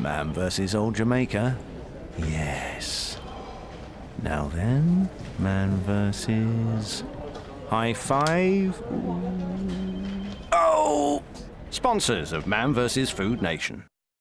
Man versus Old Jamaica. Yes. Now then, man versus. High five. Oh! Sponsors of Man versus Food Nation.